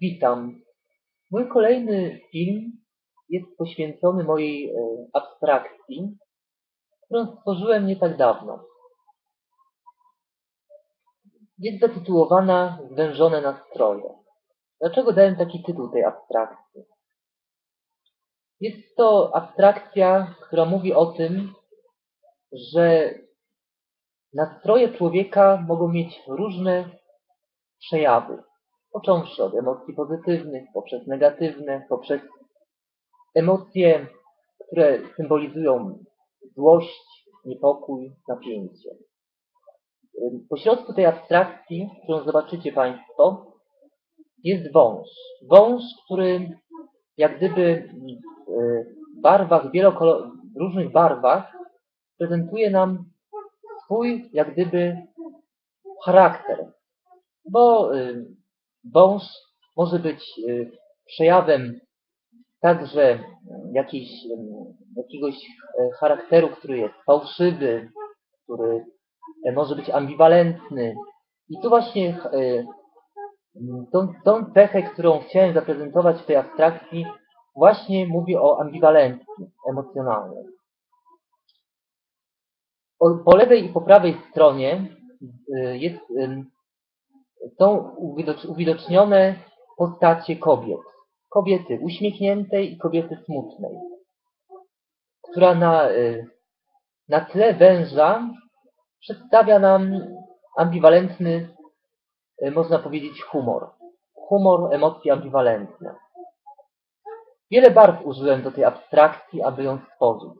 Witam. Mój kolejny film jest poświęcony mojej e, abstrakcji, którą stworzyłem nie tak dawno. Jest zatytułowana Zwężone nastroje. Dlaczego dałem taki tytuł tej abstrakcji? Jest to abstrakcja, która mówi o tym, że nastroje człowieka mogą mieć różne przejawy. Począwszy od emocji pozytywnych, poprzez negatywne, poprzez emocje, które symbolizują złość, niepokój, napięcie. Pośrodku tej abstrakcji, którą zobaczycie Państwo, jest wąż. Wąż, który jak gdyby w barwach, wielokolo- w różnych barwach prezentuje nam swój jak gdyby charakter. Bo y, wąż może być y, przejawem także jakiejś, jakiegoś e, charakteru, który jest fałszywy, który może być ambiwalentny. I tu właśnie tą, tą cechę, którą chciałem zaprezentować w tej abstrakcji, właśnie mówi o ambiwalencji emocjonalnej. Po lewej i po prawej stronie y, jest, są uwidocz- uwidocznione postacie kobiet. Kobiety uśmiechniętej i kobiety smutnej, która na, y, na tle węża przedstawia nam ambiwalentny, y, można powiedzieć, humor. Humor, emocje ambiwalentne. Wiele barw użyłem do tej abstrakcji, aby ją stworzyć.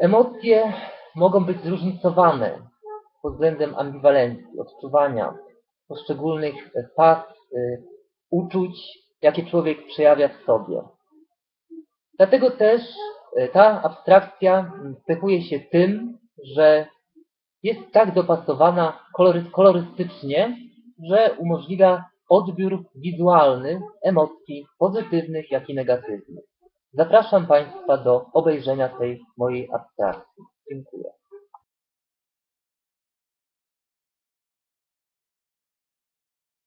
Emocje mogą być zróżnicowane pod względem ambiwalencji, odczuwania poszczególnych faz, y, uczuć, jakie człowiek przejawia w sobie. Dlatego też y, ta abstrakcja cechuje się tym, że jest tak dopasowana kolory, kolorystycznie, że umożliwia odbiór wizualny emocji pozytywnych, jak i negatywnych. Zapraszam Państwa do obejrzenia tej mojej abstrakcji. Dziękuję.